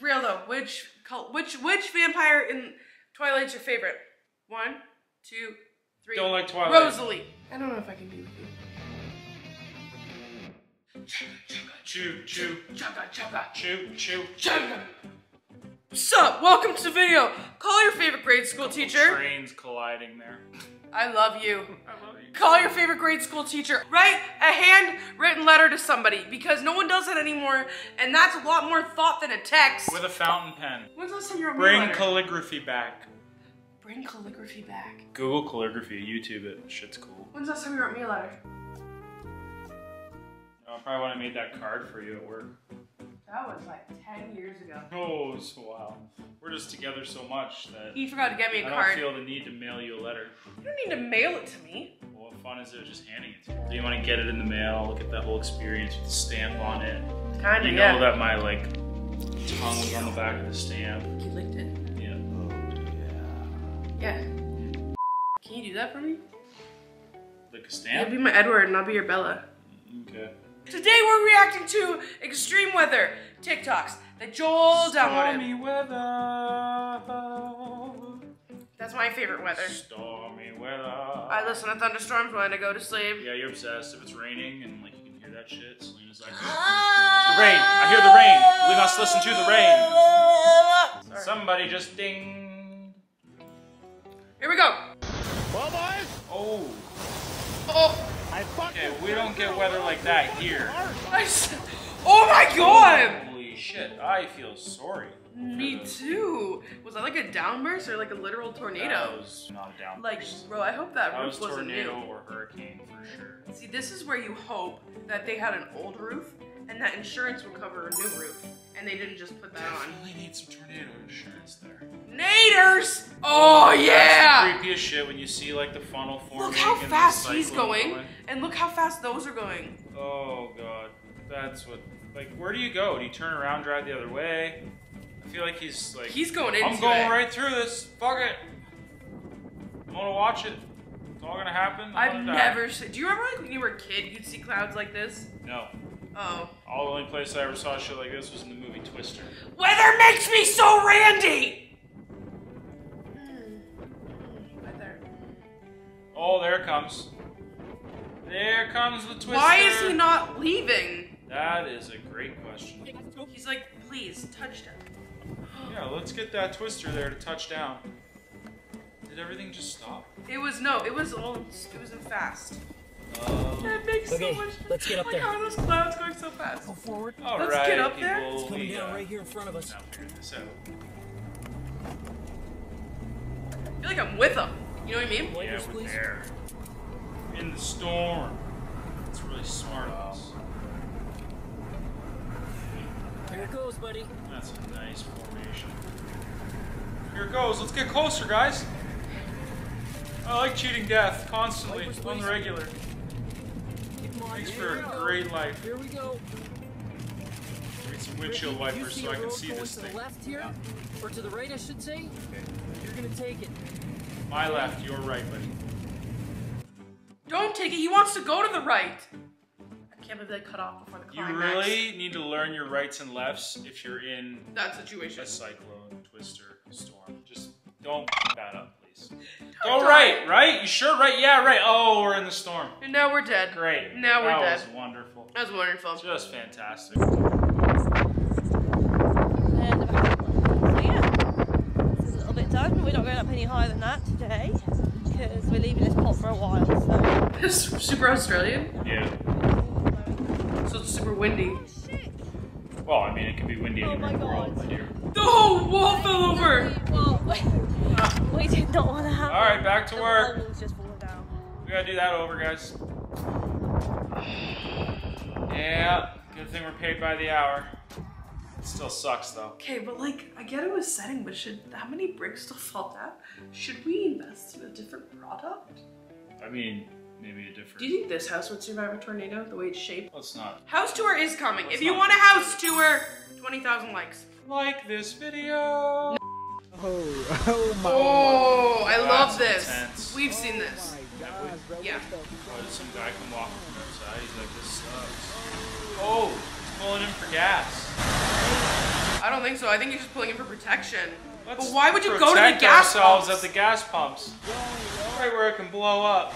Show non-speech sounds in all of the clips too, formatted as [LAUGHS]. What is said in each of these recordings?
real though, which col- which which vampire in Twilight's your favorite? One, two, three. Don't like Twilight. Rosalie. I don't know if I can be with you. Chew, chew, Chugga, chugga, chew, chew. chugga. Sup? Welcome to the video. Call your favorite grade school teacher. Trains colliding there. I love you. I love you. Call your favorite grade school teacher. Write a handwritten letter to somebody because no one does that anymore, and that's a lot more thought than a text. With a fountain pen. When's the last time you wrote me a Bring calligraphy back. Bring calligraphy back. Google calligraphy, YouTube it. Shit's cool. When's the last time you wrote me a letter? Oh, probably when I made that card for you at work. That was like 10 years ago. Oh, so wow. We're just together so much that He forgot to get me I a don't feel the need to mail you a letter. You don't need to mail it to me. Well, what fun is it just handing it to you? Do you want to get it in the mail? Look at that whole experience with the stamp on it. Kinda, You yeah. know that my like tongue was on the back of the stamp. You licked it? Yeah. Oh, Yeah. Yeah. Can you do that for me? Like a stamp? You'll be my Edward and I'll be your Bella. Mm, okay. Today we're reacting to extreme weather TikToks that Joel downloaded. Stormy weather. That's my favorite weather. Stormy weather. I listen to thunderstorms when I go to sleep. Yeah, you're obsessed. If it's raining and like you can hear that shit, Celina's like, The [GASPS] ah! the rain. I hear the rain. We must listen to the rain. Sorry. Somebody just ding. Here we go. Well, boys, Oh. Oh, I fucking. Okay, we don't get weather like that here. [LAUGHS] oh my god! Holy shit! I feel sorry. Me too. Was that like a downburst or like a literal tornado? That was not a downburst. Like, bro, I hope that that roof was wasn't tornado new. or hurricane for sure. See, this is where you hope that they had an old roof and that insurance would cover a new roof, and they didn't just put that on. Really need some tornado insurance there. Naders! Oh yeah! That's Creepy as shit when you see like the funnel forming. Look how fast he's cyclone going, and look how fast those are going. Oh god, that's what. Like, where do you go? Do you turn around, drive the other way? I feel like he's like. He's going into I'm going it. right through this. Fuck it. I'm gonna watch it. It's all gonna happen. I've never seen. Do you remember like when you were a kid, you'd see clouds like this? No. Oh. All the only place I ever saw shit like this was in the movie Twister. Weather makes me so randy. Weather. Oh, there it comes. There comes the Twister. Why is he not leaving? That is a great question. He's like, please, touchdown. Yeah, let's get that Twister there to touch down. Did everything just stop? It was no, it was all, it was in fast. That makes Okay, so much. let's get up like, there. How are those clouds going so fast? Go forward. all Let's right, get up there. It's coming we, down uh, right here in front of us. Now figure this out. I feel like I'm with him. You know what I mean? Yeah, Wipers, we're please. there. In the storm. It's really smart of us. Here it goes, buddy. That's a nice formation. Here it goes. Let's get closer, guys. I like cheating death constantly Wipers, on the please. regular. Keep 'em. Thanks Here for we a go. great life. Here we go. Need some windshield You wipers so a I can see going this to thing. the left here, or to the right, I should say. You're gonna take it. My left, your right, buddy. Don't take it. He wants to go to the right. I can't believe they cut off before the climax. You really need to learn your rights and lefts if you're in That situation. a cyclone, twister, storm. Just don't f that up, please. Oh, Don't right, right? You sure right? Yeah, right. Oh, we're in the storm. And now we're dead. Great. Now we're that dead. That was wonderful. That was wonderful. Just fantastic. So yeah, this a little bit done. We're not going up any higher than that today because we're leaving this pot for a while. So It's super Australian, Yeah. so it's super windy. Well, I mean, it can be windy Oh anywhere in my the world, God. my dear. The whole wall fell over. Well, [LAUGHS] we did not want to have. All right, back to the work. just down. We gotta do that over, guys. Yeah, good thing we're paid by the hour. It still sucks, though. Okay, but like, I get it was setting, but should how many bricks still fall down? Should we invest in a different product? I mean, maybe a different. Do you think this house would survive a tornado the way it's shaped? Let's not House tour is coming. Let's if you want a house tour, 20,000 likes. like this video. Oh, [LAUGHS] oh my. Oh, I love this. intense. We've seen this. Oh gosh, bro. Yeah. Why did some guy come walking from outside? He's like, this sucks. Oh, he's pulling in for gas. I don't think so. I think he's just pulling in for protection. Let's but why would you go to the protect gas ourselves pumps? at the gas pumps? Right where it can blow up.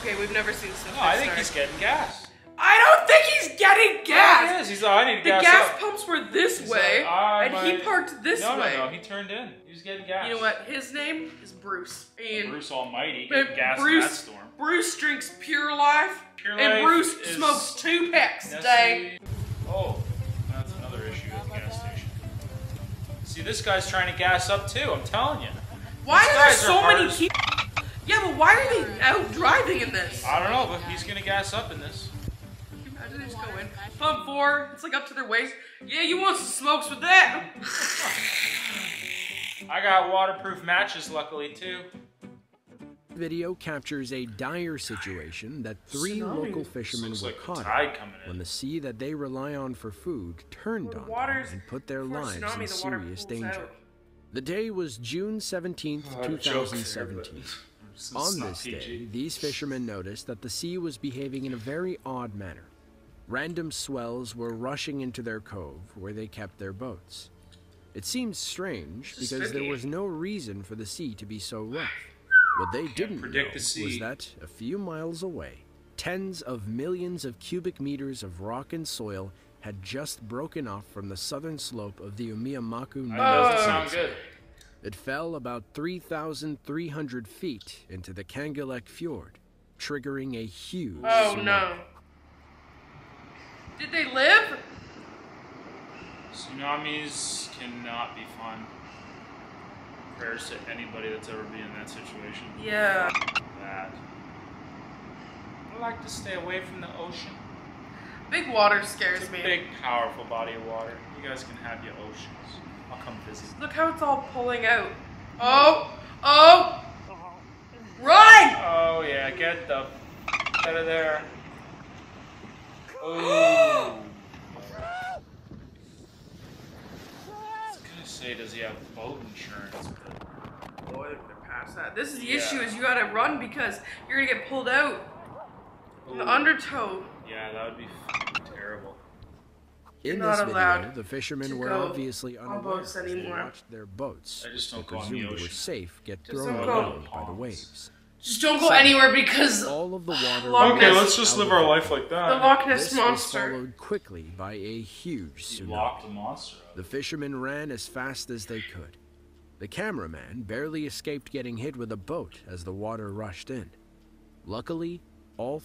Okay, we've never seen stuff. No, I think dark. he's getting gas. I don't think he's getting gas. He is. He's like, I need to The gas, gas up. pumps were this He's way, like, I and he parked this no, way. No, no, no. He turned in. He was getting gas. You know what? His name is Bruce. And Bruce Almighty getting gas Bruce, in that storm. Bruce drinks Pure Life, Pure and Life Bruce smokes two packs a day. Oh, that's another issue at the gas station. See, this guy's trying to gas up too. I'm telling you. Why These are there guys are so many people? Yeah, but why are they out driving in this? I don't know, but he's gonna gas up in this. Imagine they just go in. Pump four, it's like up to their waist. Yeah, you want some smokes with that? [LAUGHS] I got waterproof matches, luckily too. Video captures a dire situation that three Tsunami. local fishermen were like caught tide in when the sea that they rely on for food turned When on them and put their lives tsunami, in the serious danger. out. The day was June 17th, I had there, 2017. but On not this PG. day, these fishermen noticed that the sea was behaving in a very odd manner. Random swells were rushing into their cove where they kept their boats. It seemed strange because there was no reason for the sea to be so rough. What they didn't predict know the sea. was that a few miles away, tens of millions of cubic meters of rock and soil had just broken off from the southern slope of the Umiyamaku Mountains. It fell about 3,300 feet into the Kangalek Fjord, triggering a huge Oh tsunami. no. Did they live? Tsunamis cannot be fun. Prayers to anybody that's ever been in that situation. Yeah. That. I like to stay away from the ocean. Big water scares It's a me. big, powerful body of water. You guys can have your oceans. I'll come visit. Look how it's all pulling out. Oh! Oh! Uh-huh. Run! Oh yeah, get the f- out of there. Oh. I was gonna say, does he have boat insurance? But Boy, they're past that. This is the Yeah. issue: is you gotta run because you're gonna get pulled out. In the undertow. Yeah, that would be terrible. In You're this video, the fishermen were obviously on unaware boats as they anymore. watched their boats, I just don't they go the presumed were ocean. safe, get Just thrown don't away by the Ponds. waves. Just don't go anywhere because All of the water. [SIGHS] Loch Okay, let's just live our life like that. The Loch Ness This was monster. followed quickly by a huge You tsunami. locked the monster up. The fishermen ran as fast as they could. The cameraman barely escaped getting hit with a boat as the water rushed in. Luckily, all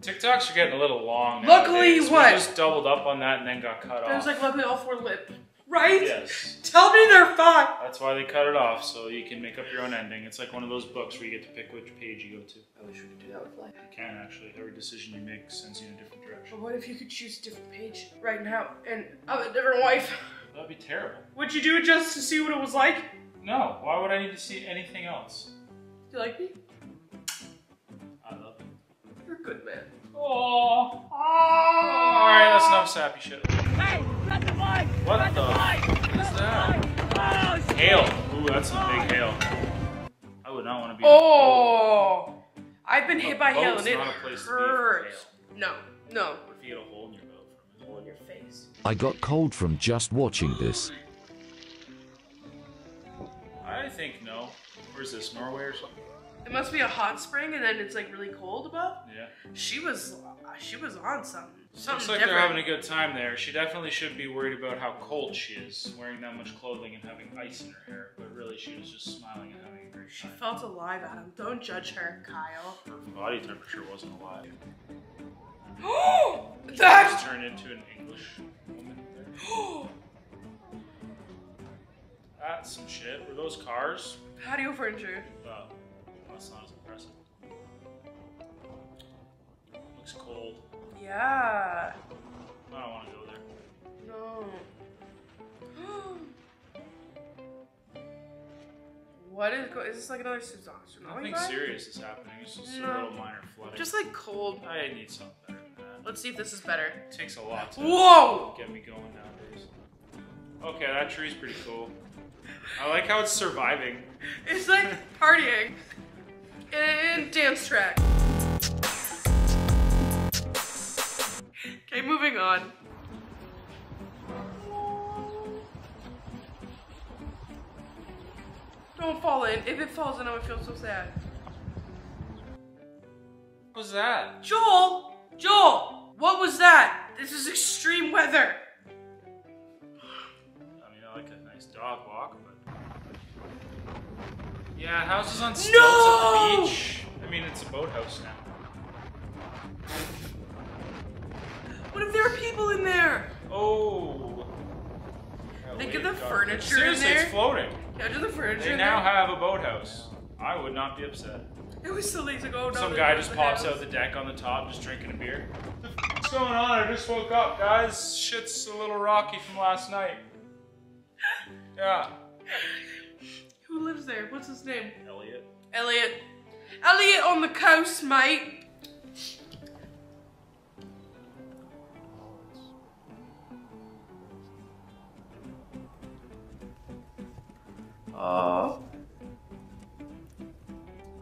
TikToks are getting a little long. Luckily, nowadays. what? We just doubled up on that and then got cut There's off. like luckily all four lip. Right? yes. Tell me they're fine. That's why they cut it off, so you can make up your own ending. It's like one of those books where you get to pick which page you go to. I wish we could do that with life. You can actually. Every decision you make sends you in a different direction. But what if you could choose a different page right now and have a different wife? That'd be terrible. Would you do it just to see what it was like? No, why would I need to see anything else? Do you like me? I love you. You're a good man. Aww. Alright, that's enough sappy shit. Hey, grab the mic! What the mic! f- is that? Oh. Hail. Ooh, that's some big hail. I would not want to be. Oh! I've been hit by hail and it not a place to be for hurts. No, no. What if you get a hole in your boat from? Hole in your face. I got cold from just watching this. I think no. Where's this? Norway or something? It must be a hot spring and then it's like really cold above. Yeah. She was, she was on something. Something Looks like different. they're having a good time there. She definitely should be worried about how cold she is, wearing that much clothing and having ice in her hair. But really, she was just smiling and having a great she felt alive, Adam. Don't judge her, Kyle. Her body temperature wasn't alive. [GASPS] Oh, Just turned into an English woman. there. [GASPS] That's some shit. Were those cars? How do you furniture? Uh, that's not as impressive. Looks cold. Yeah. I don't want to go there. No. [GASPS] what is go- is this like another tsunami? Nothing vibe? serious is happening. It's just No. a little minor flooding. Just like cold. I need something better than that. Let's see if this is better. It takes a lot to Whoa! get me going nowadays. Okay, that tree's pretty cool. I like how it's surviving. It's like partying [LAUGHS] and dance track. Okay, moving on. Don't fall in. If it falls in, I would feel so sad. What was that? Joel! Joel! What was that? This is extreme weather. I mean, I like a nice dog walk, but... Yeah, houses on stilts no! at the beach. I mean, it's a boathouse now. What if there are people in there? Oh. Think of the furniture in Seriously, there. it's floating. Imagine the furniture They in now there. have a boathouse. I would not be upset. It was so late to go. Some guy just pops out the deck on the top, just drinking a beer. What's going on? I just woke up, guys. Shit's a little rocky from last night. [LAUGHS] Yeah. Who lives there? What's his name? Elliot. Elliot. Elliot on the coast, mate. Oh.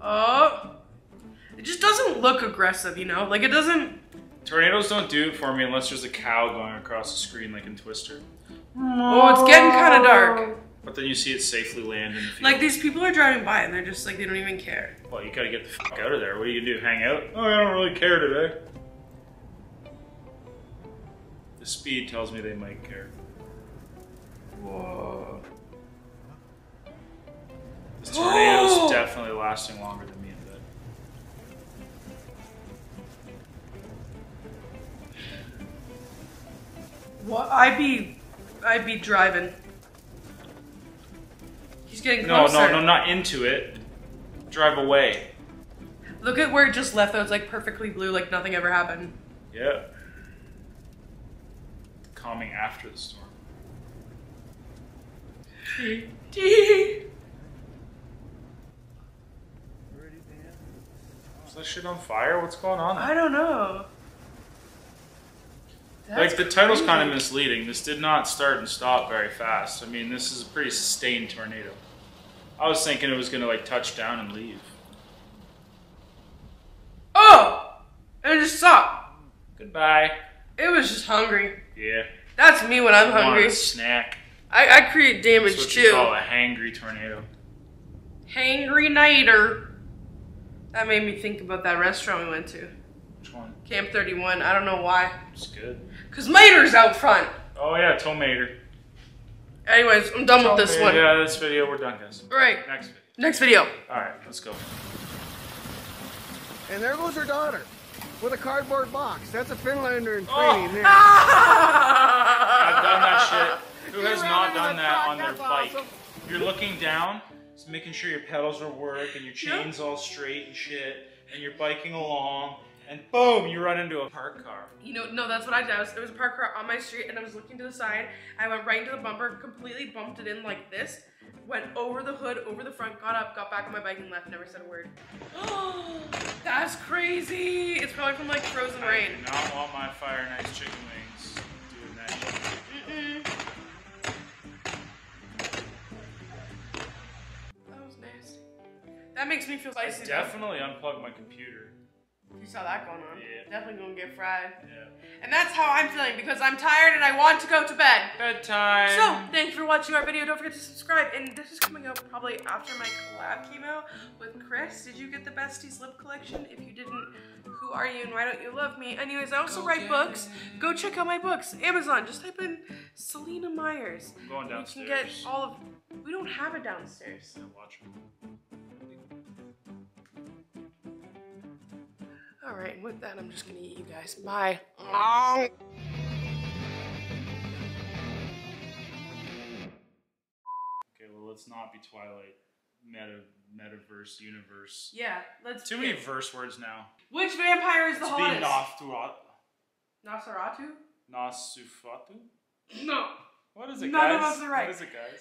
Oh. It just doesn't look aggressive, you know? Like it doesn't. Tornadoes don't do it for me unless there's a cow going across the screen like in Twister. Oh, it's getting kind of dark. But then you see it safely land in the field. Like these people are driving by and they're just like they don't even care. Well, you gotta get the fuck out of there. What are you gonna do? Hang out? Oh, I don't really care today. The speed tells me they might care. Whoa. This tornado's [GASPS] definitely lasting longer than me in bed. What? I'd be, I'd be driving. He's getting No, closer. no, no, not into it. Drive away. Look at where it just left though. It's like perfectly blue, like nothing ever happened. Yeah. Calming after the storm. Dee. Is that shit on fire? What's going on? I don't know. like the title's crazy. kind of misleading. This did not start and stop very fast. I mean, this is a pretty sustained tornado. I was thinking it was gonna like touch down and leave. Oh, and it just stopped. Goodbye. It was just hungry. Yeah. That's me when I'm Wanted hungry. a snack. I, I create damage That's what you call a hangry tornado. Hangry nighter. That made me think about that restaurant we went to, Which one? Camp 31. I don't know why. It's good. Cause Mater's out front. Oh yeah, tomato. Anyways, I'm done with this one. Yeah, this video we're done, guys. All right, Next video. next video. All right, let's go. And there goes her daughter with a cardboard box. That's a Finlander in Oh. training there. I've done that shit. [LAUGHS] Who has not done that on their bike? awesome. You're looking down, just making sure your pedals are work and your chain's all straight and shit, and you're biking along, and boom, you run into a parked car. You know, no, that's what I did. I was, there was a park car on my street, and I was looking to the side. I went right into the bumper, completely bumped it in like this, went over the hood, over the front, got up, got back on my bike, and left. Never said a word. [GASPS] that's crazy. It's probably from like frozen I rain. do not want my fire and ice chicken wings doing that. Mm-mm. That makes me feel spicy. though. Definitely unplug my computer. You saw that going on. Yeah. Definitely gonna get fried. Yeah. And that's how I'm feeling because I'm tired and I want to go to bed. Bedtime. So, thank you for watching our video. Don't forget to subscribe. And this is coming out probably after my collab came out with Chris. Did you get the Besties lip collection? If you didn't, who are you and why don't you love me? Anyways, I also write books. Go check out my books. Amazon. Just type in Celina Myers. I'm going downstairs. You can get all of. We don't have it downstairs. Yeah, watch. All right. And with that, I'm just gonna eat you guys. Bye. Okay, well, let's not be Twilight. Meta, metaverse, universe. Yeah. Let's. Too many verse words now. Which vampire is the hottest? Nosferatu. Nosferatu? Nosufatu? No. What is it, None guys? of us are right. What is it, guys?